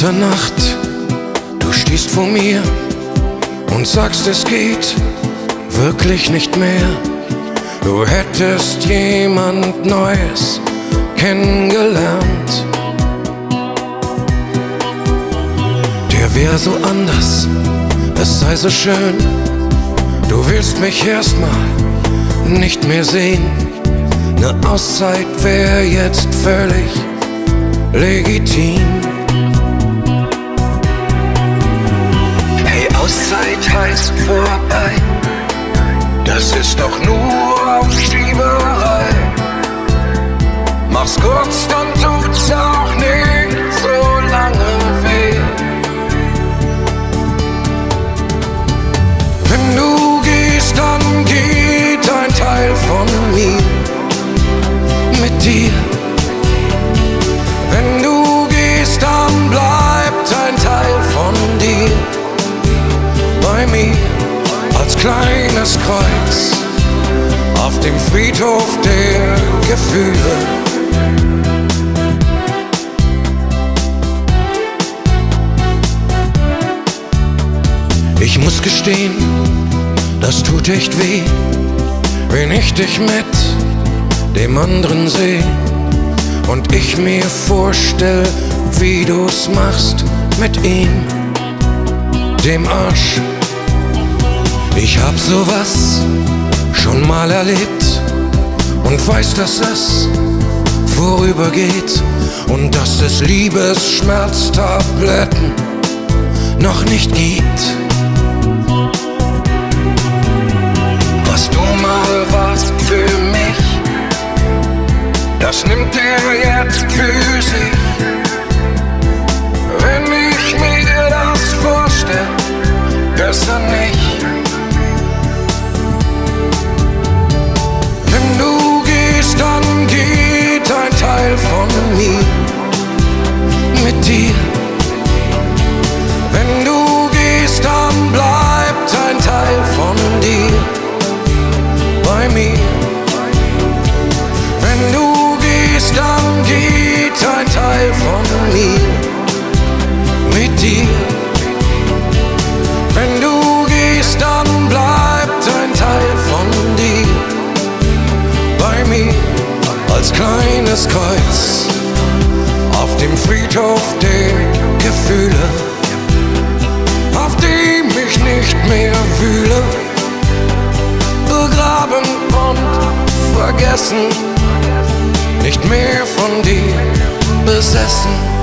Mitternacht, du stehst vor mir und sagst, es geht wirklich nicht mehr. Du hättest jemand Neues kennengelernt. Der wär so anders, es sei so schön. Du willst mich erstmal nicht mehr sehen. Ne Auszeit wär jetzt völlig legitim. Heißt vorbei. Das ist doch nur Aufschieberei. Mach's kurz, kleines Kreuz auf dem Friedhof der Gefühle. Ich muss gestehen, das tut echt weh, wenn ich dich mit dem anderen seh und ich mir vorstell, wie du's machst mit ihm, dem Arsch ich hab sowas schon mal erlebt und weiß, dass es vorübergeht und dass es Liebesschmerztabletten noch nicht gibt. Was du mal warst für mich, das nimmt er jetzt für als kleines Kreuz auf dem Friedhof der Gefühle, auf dem ich nicht mehr fühle, begraben und vergessen, nicht mehr von dir besessen.